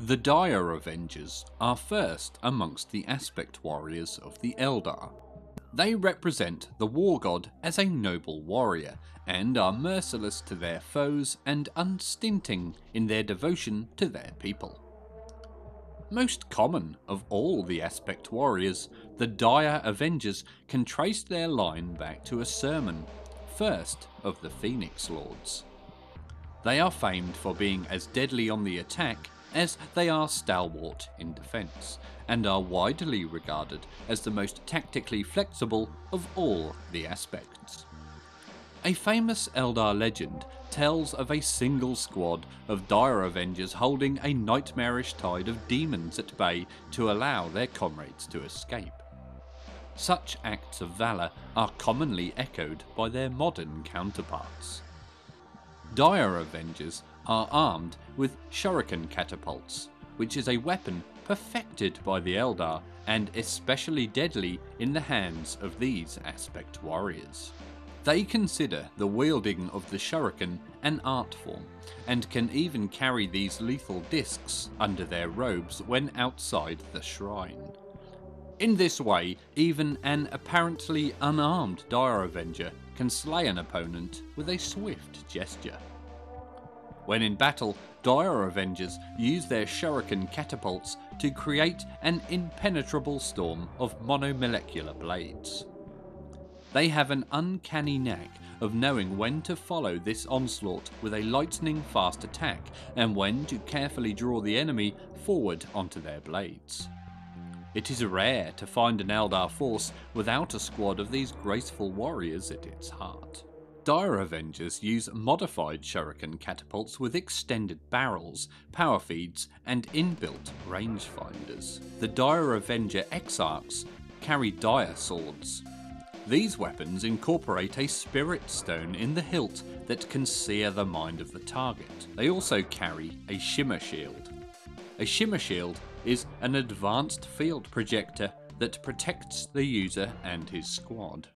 The Dire Avengers are first amongst the aspect warriors of the Eldar. They represent the war god as a noble warrior and are merciless to their foes and unstinting in their devotion to their people. Most common of all the aspect warriors, the Dire Avengers can trace their line back to Asurmen, first of the Phoenix Lords. They are famed for being as deadly on the attack as they are stalwart in defence, and are widely regarded as the most tactically flexible of all the aspects. A famous Eldar legend tells of a single squad of dire avengers holding a nightmarish tide of demons at bay to allow their comrades to escape. Such acts of valour are commonly echoed by their modern counterparts. Dire Avengers are armed with shuriken catapults, which is a weapon perfected by the Eldar and especially deadly in the hands of these aspect warriors. They consider the wielding of the shuriken an art form, and can even carry these lethal discs under their robes when outside the shrine. In this way, even an apparently unarmed Dire Avenger can slay an opponent with a swift gesture. When in battle, Dire Avengers use their shuriken catapults to create an impenetrable storm of monomolecular blades. They have an uncanny knack of knowing when to follow this onslaught with a lightning fast attack and when to carefully draw the enemy forward onto their blades. It is rare to find an Eldar force without a squad of these graceful warriors at its heart. Dire Avengers use modified shuriken catapults with extended barrels, power feeds, and inbuilt rangefinders. The Dire Avenger Exarchs carry dire swords. These weapons incorporate a spirit stone in the hilt that can sear the mind of the target. They also carry a shimmer shield. A shimmer shield is an advanced field projector that protects the user and his squad.